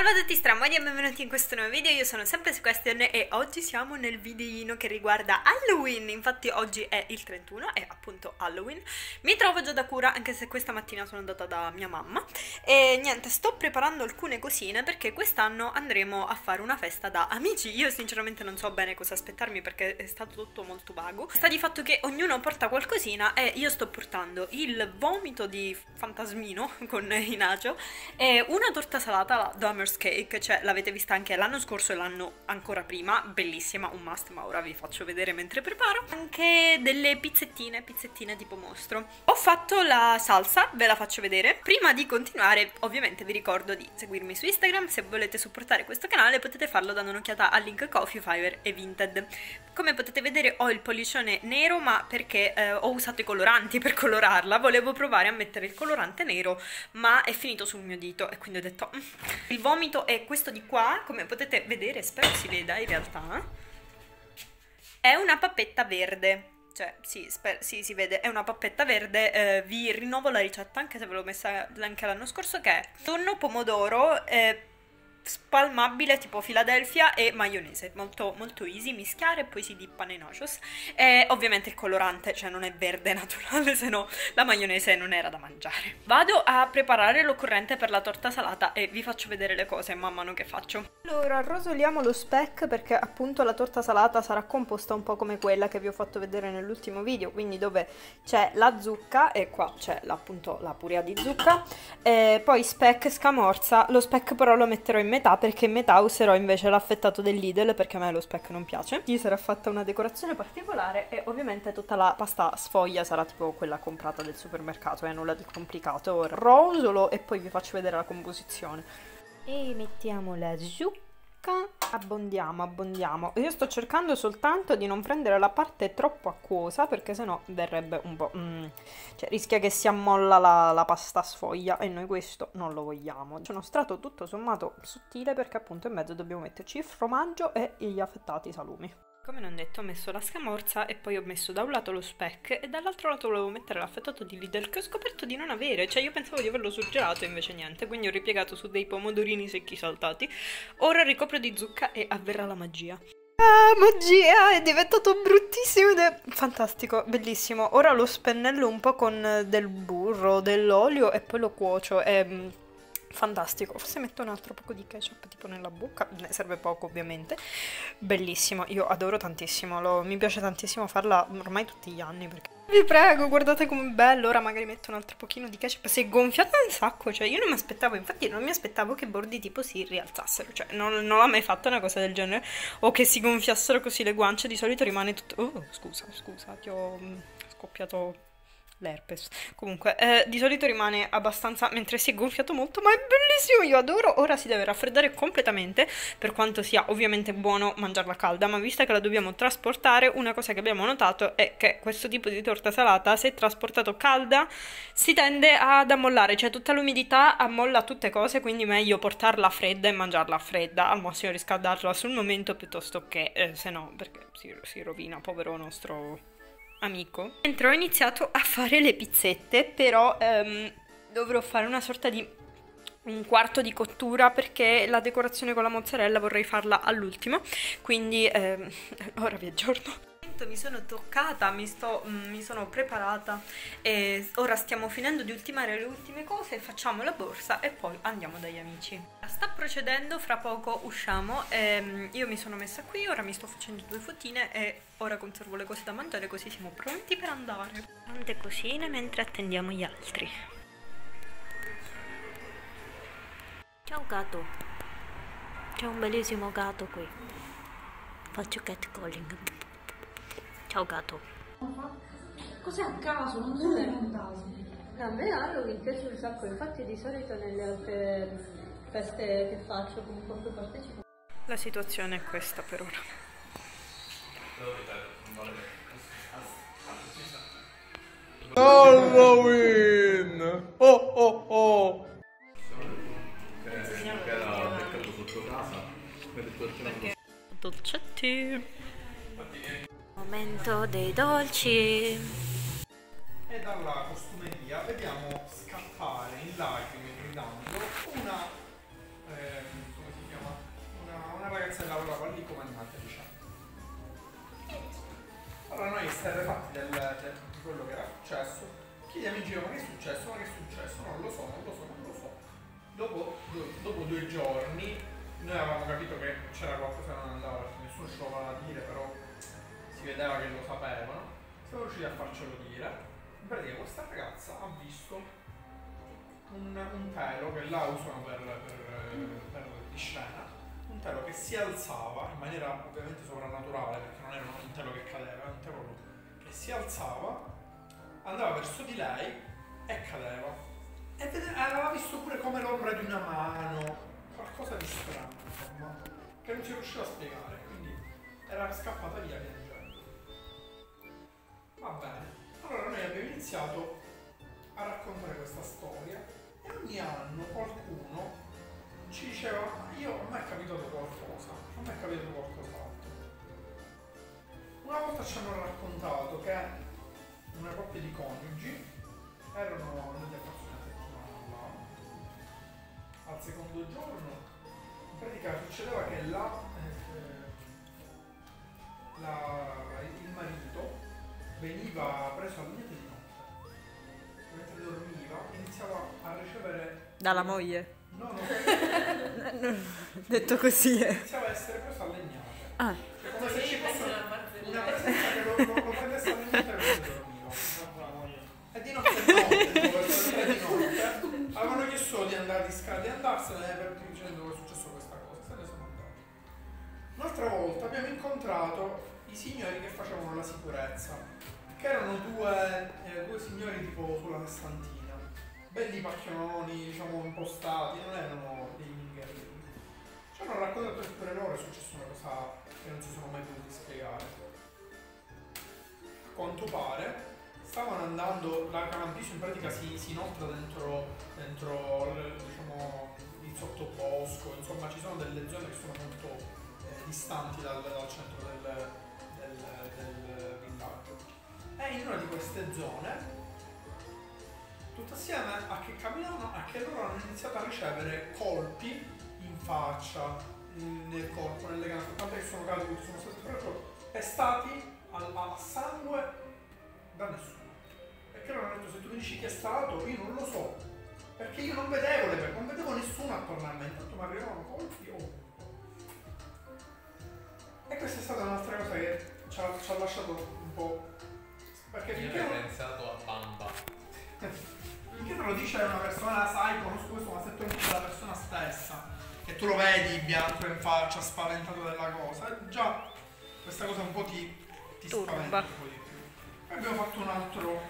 Salve a tutti stramodi e benvenuti in questo nuovo video, io sono sempre su Question e oggi siamo nel videino che riguarda Halloween, infatti oggi è il 31, è appunto Halloween, mi trovo già da cura anche se questa mattina sono andata da mia mamma. E niente, sto preparando alcune cosine perché quest'anno andremo a fare una festa da amici, io sinceramente non so bene cosa aspettarmi perché è stato tutto molto vago, sta di fatto che ognuno porta qualcosina e io sto portando il vomito di fantasmino con i nacho e una torta salata, la Domers Cake, cioè l'avete vista anche l'anno scorso e l'anno ancora prima, bellissima, un must, ma ora vi faccio vedere mentre preparo. Anche delle pizzettine, pizzettine tipo mostro. Ho fatto la salsa, ve la faccio vedere. Prima di continuare, ovviamente vi ricordo di seguirmi su Instagram, se volete supportare questo canale potete farlo dando un'occhiata al link Coffee, Fiverr e Vinted. Come potete vedere ho il pollicione nero, ma perché eh, ho usato i coloranti per colorarla, volevo provare a mettere il colorante nero, ma è finito sul mio dito e quindi ho detto... Mm. Il vomito è questo di qua, come potete vedere, spero si veda in realtà, è una pappetta verde. Cioè, sì, sì, si vede, è una pappetta verde, eh, vi rinnovo la ricetta anche se ve l'ho messa anche l'anno scorso che è tonno, pomodoro, eh, spalmabile tipo Philadelphia e maionese, molto, molto easy, mischiare e poi si dippa nei nachos. E ovviamente il colorante, cioè non è verde naturale, se no la maionese non era da mangiare. Vado a preparare l'occorrente per la torta salata e vi faccio vedere le cose man mano che faccio. Allora, rosoliamo lo speck perché appunto la torta salata sarà composta un po' come quella che vi ho fatto vedere nell'ultimo video, quindi dove c'è la zucca e qua c'è appunto la purea di zucca, poi speck scamorza, lo speck però lo metterò in metà perché metà userò invece l'affettato del Lidl perché a me lo speck non piace. Gli sarà fatta una decorazione particolare e ovviamente tutta la pasta sfoglia sarà tipo quella comprata del supermercato, è eh, nulla di complicato. Rosolo e poi vi faccio vedere la composizione. E mettiamo la zucca abbondiamo abbondiamo io sto cercando soltanto di non prendere la parte troppo acquosa perché sennò verrebbe un po' mm, cioè rischia che si ammolla la, la, pasta sfoglia e noi questo non lo vogliamo. C'è uno strato tutto sommato sottile perché appunto in mezzo dobbiamo metterci il formaggio e gli affettati salumi come non detto ho messo la scamorza e poi ho messo da un lato lo speck e dall'altro lato volevo mettere l'affettato di Lidl che ho scoperto di non avere, cioè io pensavo di averlo surgelato invece niente, quindi ho ripiegato su dei pomodorini secchi saltati. Ora ricopro di zucca e avverrà la magia. Ah, magia! È diventato bruttissimo ed fantastico, bellissimo. Ora lo spennello un po' con del burro, dell'olio e poi lo cuocio. È mm, fantastico. Forse metto un altro poco di ketchup tipo nella bocca. Ne serve poco ovviamente. Bellissimo. Io adoro tantissimo. Lo, mi piace tantissimo farla ormai tutti gli anni perché vi prego guardate com'è bello. Ora magari metto un altro pochino di ketchup. Si è gonfiato un sacco. Cioè io non mi aspettavo infatti non mi aspettavo che bordi tipo si rialzassero. Cioè non, non ho mai fatto una cosa del genere. O che si gonfiassero così le guance di solito rimane tutto oh scusa scusa ti ho mm, scoppiato l'herpes. Comunque, eh, di solito rimane abbastanza, mentre si è gonfiato molto, ma è bellissimo, io adoro. Ora si deve raffreddare completamente, per quanto sia ovviamente buono mangiarla calda, ma vista che la dobbiamo trasportare, una cosa che abbiamo notato è che questo tipo di torta salata, se trasportato calda, si tende ad ammollare, cioè tutta l'umidità ammolla tutte cose, quindi meglio portarla fredda e mangiarla fredda, al massimo riscaldarla sul momento piuttosto che, eh, se no, perché si, si rovina, povero nostro amico, mentre ho iniziato a fare le pizzette, però ehm, dovrò fare una sorta di un quarto di cottura perché la decorazione con la mozzarella vorrei farla all'ultimo, quindi ehm, ora vi aggiorno. Mi sono toccata, mi, sto, mm, mi, sono preparata e ora stiamo finendo di ultimare le ultime cose, facciamo la borsa e poi andiamo dagli amici. Sta procedendo, fra poco usciamo, ehm, io mi sono messa qui, ora mi sto facendo due fotine e ora conservo le cose da mangiare così siamo pronti per andare. Tante cosine mentre attendiamo gli altri. Ciao gatto, c'è un bellissimo gatto qui. Faccio catcalling. Ciao gatto. Cos'è a caso? Non sono dei fantasmi. A me Halloween piace un sacco, infatti di solito nelle altre feste che faccio comunque cui partecipo. La situazione è questa per ora. Halloween! Oh oh oh! Dolcetti! Momento dei dolci. E dalla costumeria vediamo scappare in lacrime noi esterrefatti del, del, di quello che era successo, chiediamo in giro ma che è successo, ma che è successo? Non lo so, non lo so, non lo so. Dopo, due, dopo due giorni noi avevamo capito che c'era qualcosa che non andava perché nessuno ci provava a dire, però si vedeva che lo sapevano, siamo riusciti a farcelo dire. In pratica questa ragazza ha visto un, un telo che là usano per, per, per di scena, un telo che si alzava in maniera ovviamente sovrannaturale, perché non era un telo che cadeva, era un telo che si alzava, andava verso di lei e cadeva. E aveva visto pure come l'ombra di una mano, qualcosa di strano, insomma, che non si riusciva a spiegare, quindi era scappata via piangendo. Va bene, allora noi abbiamo iniziato a raccontare questa storia e ogni anno qualcuno ci diceva, "Ma io a me è capitato qualcosa, a me è capitato qualcos'altro. Una volta ci hanno raccontato che una coppia di coniugi erano andati a farsi una settimana là. Al secondo giorno, in pratica succedeva che la, eh, la- il marito veniva preso a niente di notte. Mentre dormiva, iniziava a ricevere Dalla moglie. No, no, Detto così. eh. iniziava a essere preso a legnate. Ah, Cioè, come se ci fosse una presenza che lo, lo, lo prendesse a legnate. E di notte e notte, le tre di notte, avevano chiesto di andare di scala di andarsene per dicendo che è successo questa cosa. Se ne sono andati. Un'altra volta abbiamo incontrato i signori che facevano la sicurezza, che erano due, eh, due signori tipo sulla sessantina, belli pacchiononi, diciamo impostati, non erano dei Ci hanno raccontato pure loro è successa una cosa che non si sono mai potuti spiegare. A quanto pare stavano andando, la Calampiso in pratica si, si inoltra dentro, dentro diciamo, il sottobosco, insomma ci sono delle zone che sono molto eh, distanti dal, dal centro del, del, del villaggio. E in una di queste zone, tutto assieme a che camminavano, a che loro hanno iniziato a ricevere colpi faccia, in- nel corpo, nelle gambe, tant'è che sono caduti, sono stati proprio pestati al, al sangue da nessuno. Perché loro hanno detto se tu mi dici chi è stato, io non lo so. Perché io non vedevo le non vedevo nessuno attorno a me, intanto mi arrivavano colpi ovunque. E questa è stata un'altra cosa che ci ha, ci ha lasciato un po'. Perché Io ho non, pensato a Bamba. finché non lo dice una persona, sai, conosco questo, ma se tu non dici la persona stessa, che tu lo vedi bianco in faccia, spaventato della cosa, già questa cosa un po' ti, ti Turba. spaventa un po' di più. Poi abbiamo fatto un altro,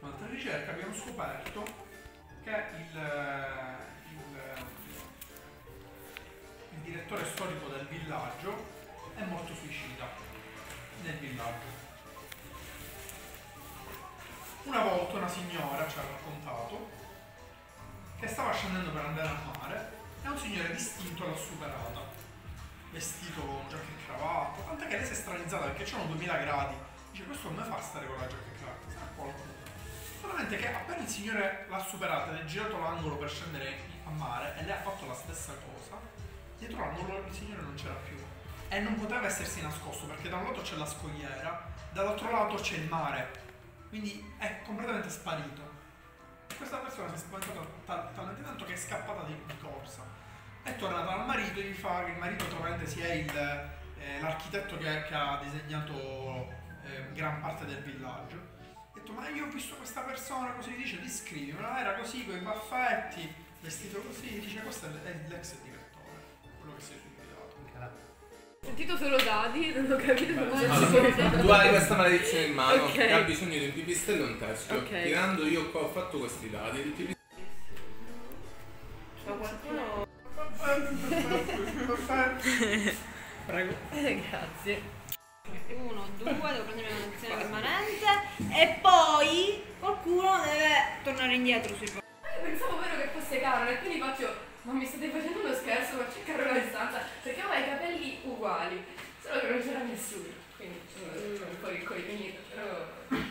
un'altra ricerca, abbiamo scoperto che il, il, il direttore storico del villaggio è morto suicida nel villaggio. Una volta una signora ci ha raccontato che stava scendendo per andare al mare e un signore distinto l'ha superata, vestito con giacca e cravatta, tant'è che lei si è stranizzata perché c'erano 2000 gradi. Dice questo come fa a stare con la giacca e cravatta? Sa qualcuno. Solamente che appena il signore l'ha superata ed è girato l'angolo per scendere a mare e lei ha fatto la stessa cosa, dietro l'angolo il signore non c'era più. E non poteva essersi nascosto perché da un lato c'è la scogliera, dall'altro lato c'è il mare. Quindi è completamente sparito. Questa persona si è spaventata ta- talmente tanto che è scappata di, di corsa. È tornata al marito e gli fa che il marito tra parentesi è il, eh, l'architetto che, che ha disegnato eh, gran parte del villaggio. Ha detto ma io ho visto questa persona così dice, descrivimela, era così con i baffetti, vestito così, dice questo è l'ex direttore, sentito solo dadi, non ho capito come Allora, tu hai questa maledizione in mano Ok. e ha bisogno di un pipistrello e un teschio. Ok. Tirando io qua ho fatto questi dadi. Il pipistrello Ma qualcuno... Prego. Eh, grazie. Uno, due, devo prendere una lezione permanente e poi qualcuno deve tornare indietro sui Ma io pensavo vero che fosse Carola e quindi faccio... Ma mi state facendo uno scherzo per cercare una distanza? Perché aveva i capelli uguali, Quindi sono un po' ricoglionita, però...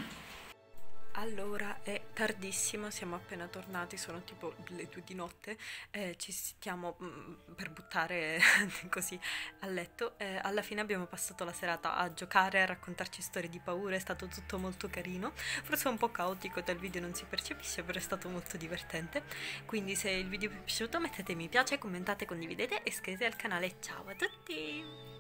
Allora è tardissimo, siamo appena tornati, sono tipo le due di notte, eh, ci stiamo mm, per buttare così a letto. Eh, alla fine abbiamo passato la serata a giocare, a raccontarci storie di paura, è stato tutto molto carino, forse un po' caotico dal video non si percepisce, però è stato molto divertente. Quindi se il video vi è piaciuto mettete mi piace, commentate, condividete e iscrivetevi al canale. Ciao a tutti!